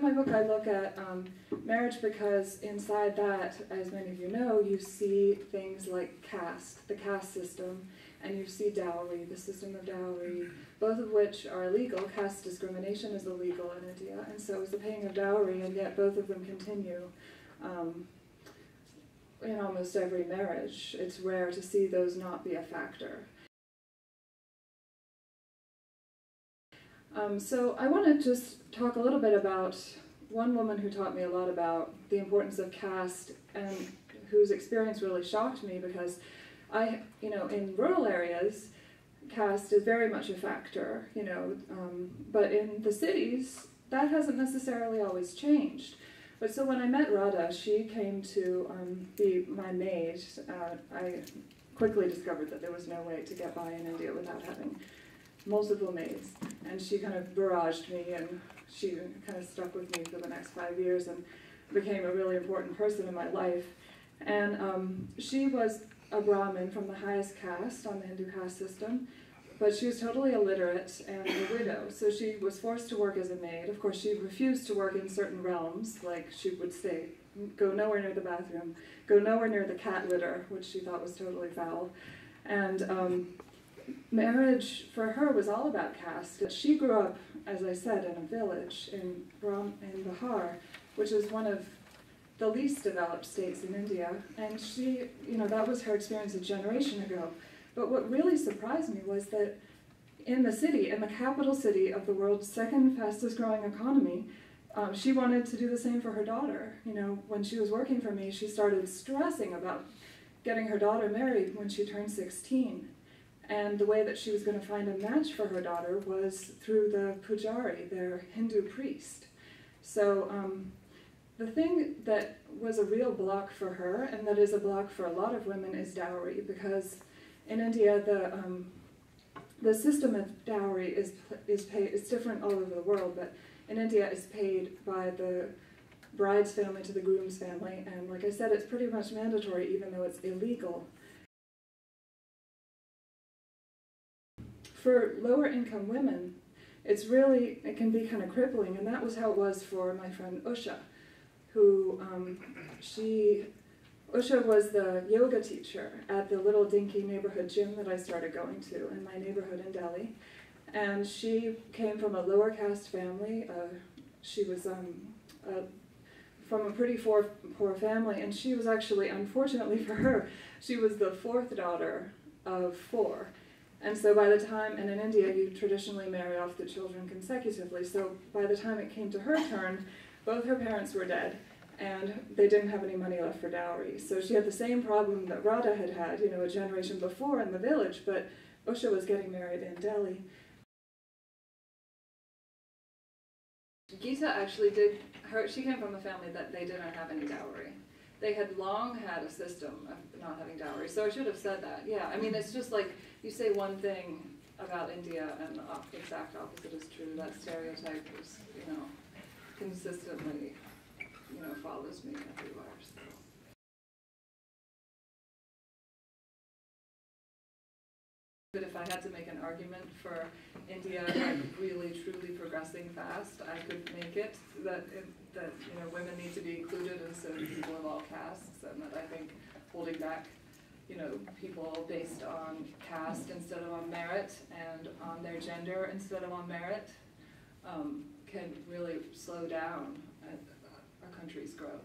in my book, I look at um, marriage because inside that, as many of you know, you see things like caste, the caste system, and you see dowry, the system of dowry, both of which are illegal. Caste discrimination is illegal in India, and so is the paying of dowry, and yet both of them continue. Um, in almost every marriage, it's rare to see those not be a factor. Um, so I want to just talk a little bit about one woman who taught me a lot about the importance of caste and whose experience really shocked me because I, you know, in rural areas, caste is very much a factor, you know, um, but in the cities, that hasn't necessarily always changed. But so when I met Radha, she came to um, be my maid. Uh, I quickly discovered that there was no way to get by in India without having multiple maids. And she kind of barraged me and she kind of stuck with me for the next five years and became a really important person in my life. And um, she was a Brahmin from the highest caste on the Hindu caste system, but she was totally illiterate and a widow. So she was forced to work as a maid. Of course, she refused to work in certain realms, like she would say, go nowhere near the bathroom, go nowhere near the cat litter, which she thought was totally foul. And um, marriage for her was all about caste. She grew up, as I said, in a village in, Brahm, in Bihar, which is one of the least developed states in India. And she, you know, that was her experience a generation ago. But what really surprised me was that in the city, in the capital city of the world's second fastest growing economy, um, she wanted to do the same for her daughter. You know, when she was working for me, she started stressing about getting her daughter married when she turned 16. And the way that she was going to find a match for her daughter was through the pujari, their Hindu priest. So um, the thing that was a real block for her, and that is a block for a lot of women, is dowry, because in India the um, the system of dowry is is paid. It's different all over the world, but in India it's paid by the bride's family to the groom's family, and like I said, it's pretty much mandatory, even though it's illegal for lower income women, it's really, it can be kind of crippling, and that was how it was for my friend Usha, who um, she, Usha was the yoga teacher at the little dinky neighborhood gym that I started going to in my neighborhood in Delhi. And she came from a lower caste family. Uh, she was um, uh, from a pretty poor, poor family, and she was actually, unfortunately for her, she was the fourth daughter of four. And so by the time, and in India, you traditionally marry off the children consecutively. So by the time it came to her turn, both her parents were dead, and they didn't have any money left for dowry. So she had the same problem that Radha had had, you know, a generation before in the village, but Usha was getting married in Delhi. Gita actually did, her, she came from a family that they didn't have any dowry they had long had a system of not having dowries. So I should have said that. Yeah, I mean, it's just like you say one thing about India and the exact opposite is true. That stereotype is, you know, consistently, you know, follows me everywhere. So. But if I had to make an argument for India like really progressing fast, I could make it that it, that you know women need to be included and so people of all castes, and that I think holding back you know people based on caste instead of on merit and on their gender instead of on merit um, can really slow down a country's growth.